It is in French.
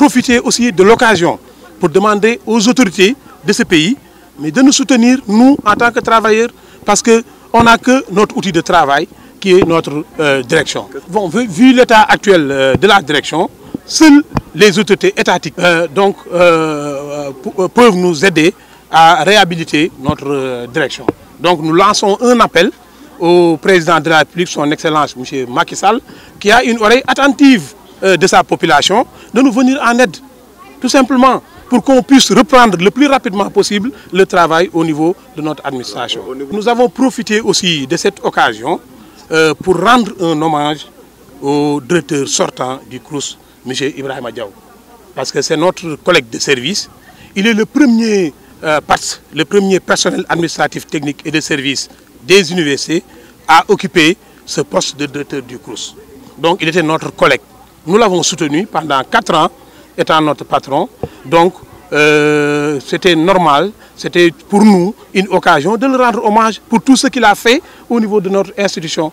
profiter aussi de l'occasion pour demander aux autorités de ce pays mais de nous soutenir, nous, en tant que travailleurs, parce qu'on n'a que notre outil de travail qui est notre euh, direction. Vu l'état actuel euh, de la direction, seules les autorités étatiques euh, donc, peuvent nous aider à réhabiliter notre direction. Donc nous lançons un appel au président de la République, son Excellence M. Macky Sall, qui a une oreille attentive de sa population, de nous venir en aide, tout simplement pour qu'on puisse reprendre le plus rapidement possible le travail au niveau de notre administration. Nous avons profité aussi de cette occasion euh, pour rendre un hommage au directeur sortant du CRUS, M. Ibrahim Diaw. Parce que c'est notre collègue de service. Il est le premier, euh, le premier personnel administratif, technique et de service des universités à occuper ce poste de directeur du CRUS. Donc il était notre collègue. Nous l'avons soutenu pendant quatre ans, étant notre patron. Donc, euh, c'était normal, c'était pour nous une occasion de le rendre hommage pour tout ce qu'il a fait au niveau de notre institution.